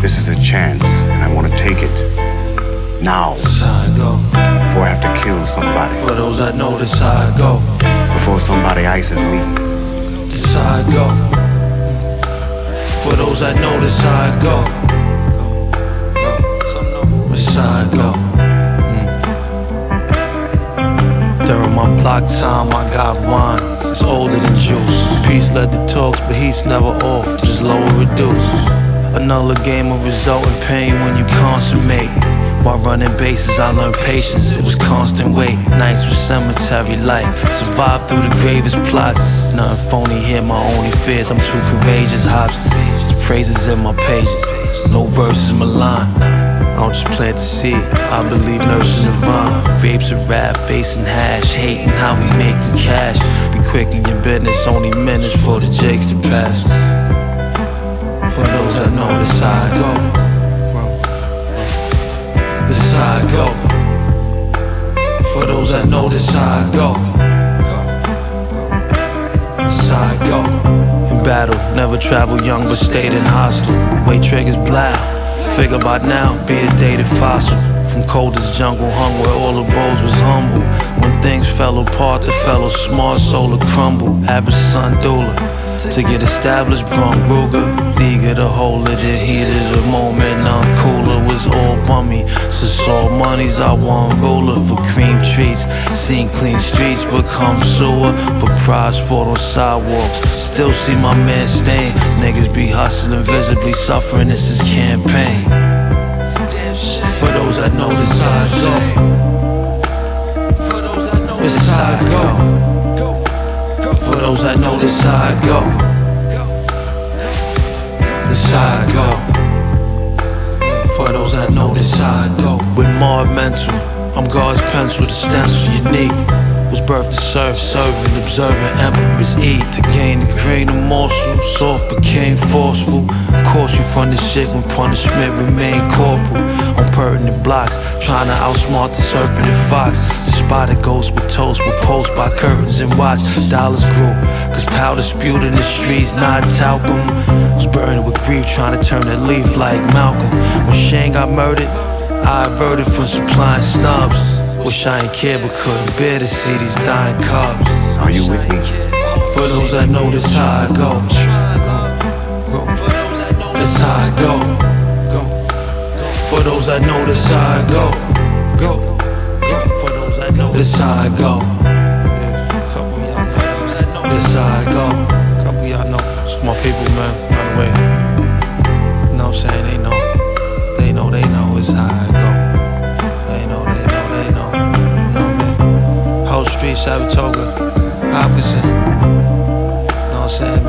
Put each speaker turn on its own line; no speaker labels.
This is a chance, and I want to take it now
I go.
before I have to kill somebody,
For those that know this I go.
before somebody ices me.
This I go. For those that know this I go. This I go. Mm. During my block time, I got wine. It's older than juice. Peace led the talks, but he's never off. Just lower reduce. Another game of resulting pain when you consummate. While running bases, I learned patience. It was constant wait. Nights with cemetery life. Survived through the gravest plots. Nothing phony here, my only fears. I'm too courageous. Hops, praises in my pages. No verses malign. I don't just plant the seed. I believe nurses and vine. Grapes of wrath, bass and hash. Hating how we making cash. Be quick in your business. Only minutes for the jakes to pass. For those that know this is how I go. This is how I go. For those that know this is how I go. This how I go. In battle, never travel young but stayed in hostile. Weight triggers black. Figure by now, be a dated fossil. From coldest jungle hung where all the bows was humble. When things fell apart, the fellow smart solar crumble. Average son doula. To get established, brung Ruger. Eager to hold it, the heat of the moment. None cooler was all bummy. Since all monies, I want ruler for cream treats. Seen clean streets become sewer for prize fought on sidewalks. Still see my man stain. Niggas be hustling, visibly suffering. This is campaign. For those that know this how I go. Those that know this how I go. This how I go. For those that know this how I go. With more mental, I'm God's pencil, the stencil unique. Was birthed to serve, serving, observing emperors eat to gain the grain of morsel. Soft became forceful. Of course, you fund the shit when punishment remained corporal. On pertinent blocks, trying to outsmart the serpent and fox. The spotted ghost with toast with posts by curtains and watch. Dollars grew, cause powder spewed in the streets, not talcum. Was burning with grief, trying to turn a leaf like Malcolm. When Shane got murdered, I averted from supplying snubs. Wish I ain't cared but couldn't bear to see these dying cubs.
Are you with me?
For those that know this how I go. Go. This how I go. Go. For those that know this how I go. Go. Those know this how I go. Couple y'all know this how I go. Couple y'all know. It's for my people, man. By the way. You know what I'm saying? They know. They know, they know it's how I go. They know, they know, they know. You know what I mean? Whole street, Saratoga, Hopkinson. You Know what I'm saying?